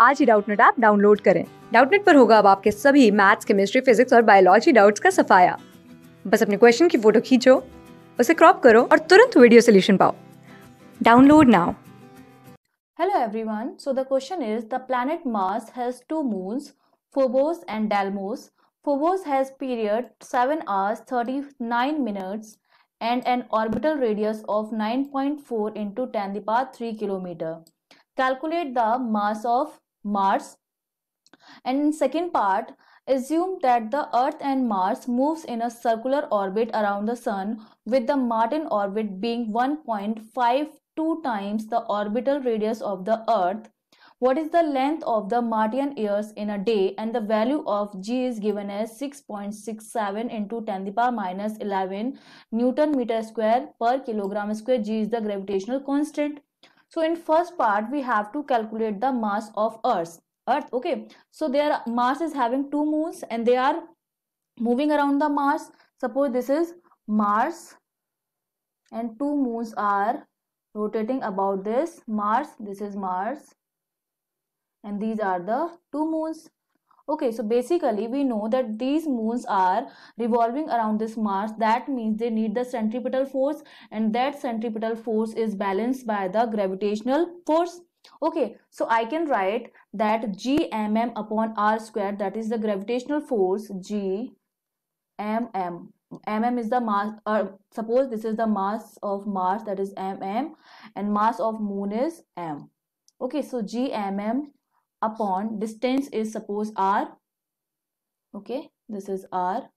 आज ही Doubtnut app download करें डाउटनेट पर होगा अब आपके सभी मैथ्स केमिस्ट्री फिजिक्स और बायोलॉजी डाउट्स का सफाया बस अपने क्वेश्चन की फ़ोटो खींचो उसे क्रॉप करो और तुरंत वीडियो सोल्यूशन पाओ download now Hello everyone. So the question is the planet Mars has two moons, Phobos and Deimos. Phobos has period 7 hours 39 minutes and an orbital radius of 9.4 into 10 the power 3 kilometer. Calculate the mass of Mars. And second part, assume that the Earth and Mars moves in a circular orbit around the Sun with the Martian orbit being 1.52 times the orbital radius of the Earth. What is the length of the Martian years in a day and the value of g is given as 6.67 into 10 the power minus 11 Newton meter square per kilogram square g is the gravitational constant. So in first part we have to calculate the mass of Earth. Earth okay. So their Mars is having two moons and they are moving around the Mars. Suppose this is Mars and two moons are rotating about this Mars. This is Mars and these are the two moons. Okay, so basically we know that these moons are revolving around this Mars. That means they need the centripetal force and that centripetal force is balanced by the gravitational force. Okay, so I can write that gmm upon r square that is the gravitational force g mm mm is the mass or uh, suppose this is the mass of mars that is mm and mass of moon is m okay so gmm upon distance is suppose r okay this is r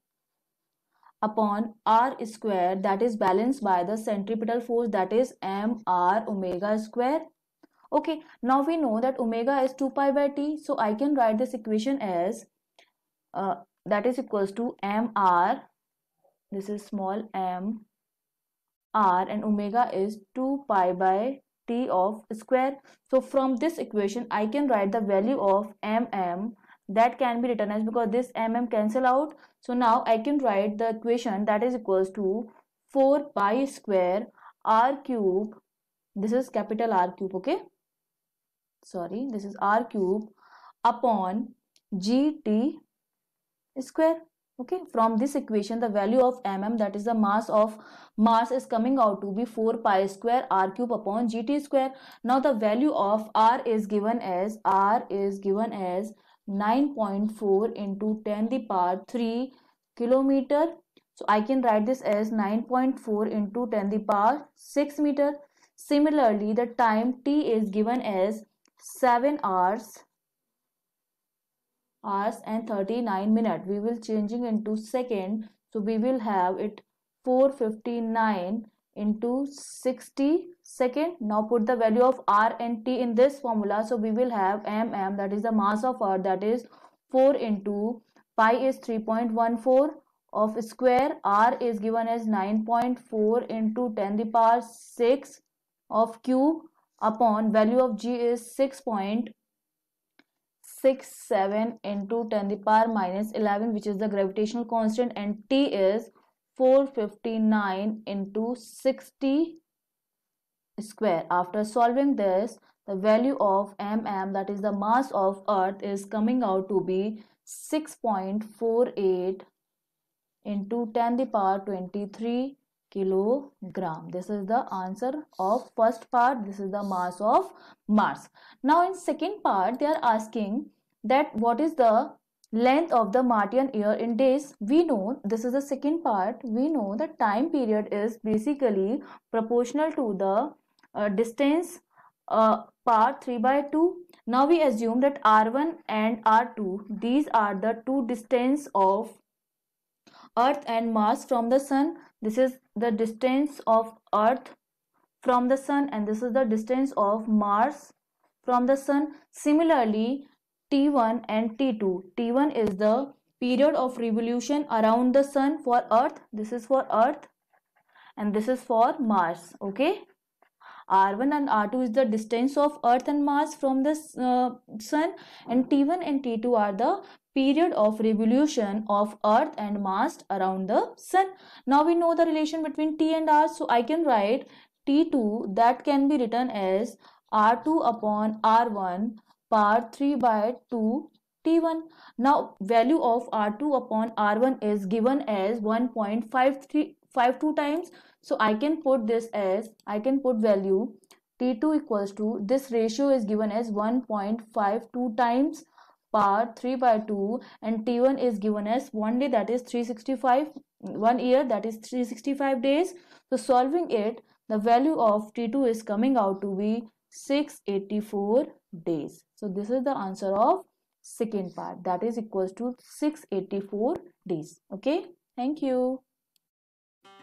upon r square that is balanced by the centripetal force that is m r omega square okay. Now we know that omega is 2 pi by t so i can write this equation as uh, that is equals to m r this is small m r and omega is 2 pi by t of square. So from this equation i can write the value of mm that can be written as because this mm cancel out. So now i can write the equation that is equals to 4 pi square r cube. This is capital r cube okay? Sorry this is r cube upon gt square okay from this equation the value of mm that is the mass of mars is coming out to be 4 pi square r cube upon gt square. Now the value of r is given as r is given as 9.4 into 10 the power 3 kilometer. So i can write this as 9.4 into 10 the power 6 meter. Similarly the time t is given as 7 hours hours and 39 minutes we will changing into second. So we will have it 459 into 60 second. Now put the value of r and t in this formula. So we will have mm that is the mass of earth that is 4 into pi is 3.14 of square r is given as 9.4 into 10 the power 6 of cube upon value of g is 6. 67 into 10 the power minus 11 which is the gravitational constant and t is 459 into 60 square. After solving this the value of mm that is the mass of earth is coming out to be 6.48 into 10 the power 23 kilogram this is the answer of first part. This is the mass of mars now in second part they are asking that what is the length of the Martian year in days. We know this is the second part. We know the time period is basically proportional to the uh, distance uh, part 3 by 2 now we assume that r1 and r2 these are the two distance of earth and mars from the sun this is the distance of earth from the sun and this is the distance of mars from the sun similarly T1 and T2. T1 is the period of revolution around the sun for earth. This is for earth and this is for Mars. Okay. R1 and R2 is the distance of earth and Mars from the uh, sun and T1 and T2 are the period of revolution of earth and Mars around the sun. Now we know the relation between T and R. So I can write T2 that can be written as R2 upon R1 power 3 by 2 T1. Now value of R2 upon R1 is given as 1.52 times. So I can put this as, I can put value T2 equals to, this ratio is given as 1.52 times power 3 by 2 and T1 is given as one day that is 365, one year that is 365 days. So solving it, the value of T2 is coming out to be 684 days. So this is the answer of second part that is equals to 684 days. Okay. Thank you.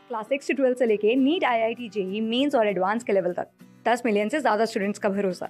Class six से twelfth से लेके NEET I I T JEE mains और advance के level तक दस million से ज़्यादा students का भरोसा